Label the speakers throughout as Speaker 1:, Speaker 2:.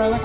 Speaker 1: where i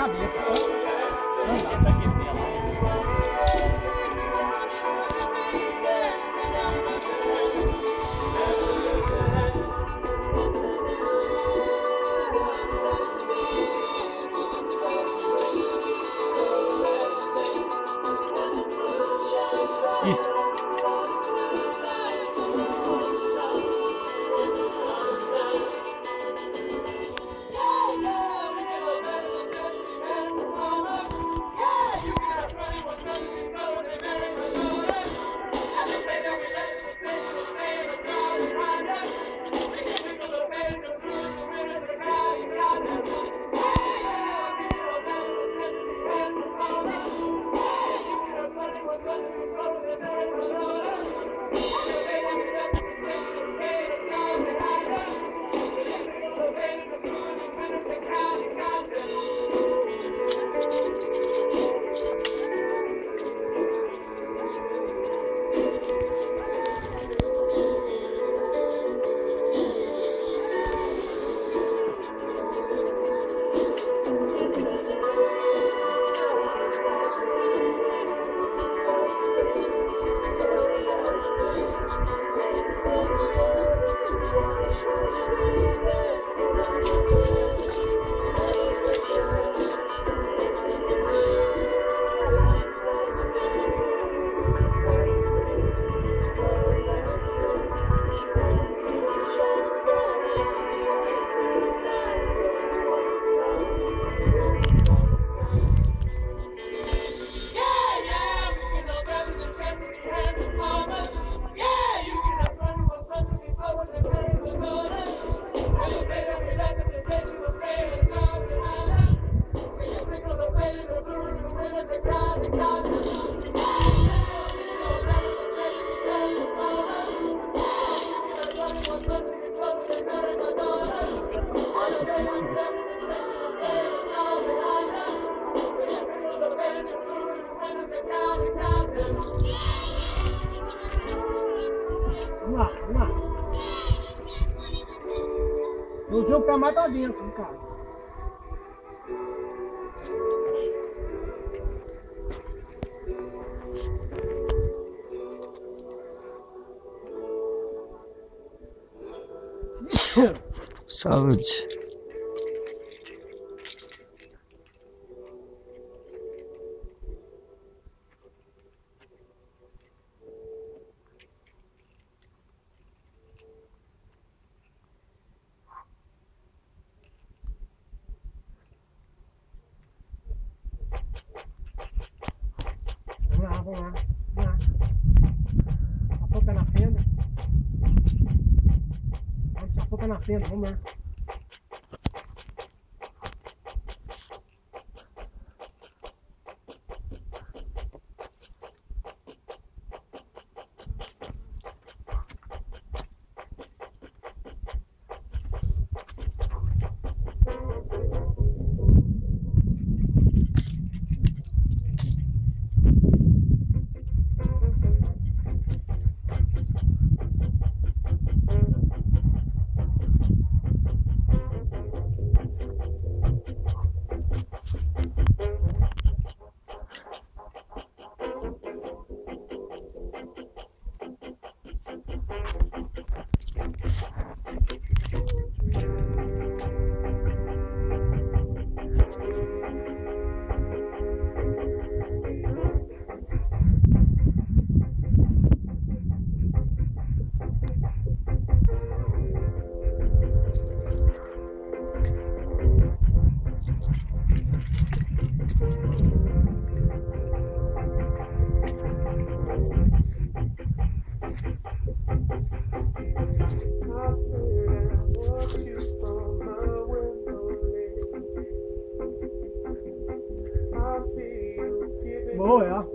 Speaker 1: Vamos lá, vamos lá. Eu usei o pé mais pra dentro, cara.
Speaker 2: Saúde.
Speaker 1: Vamos lá, vamos lá. A pouco na fenda. A pouco na fenda, vamos lá.
Speaker 3: Boy. yeah.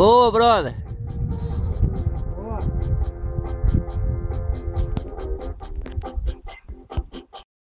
Speaker 2: Boa, brother.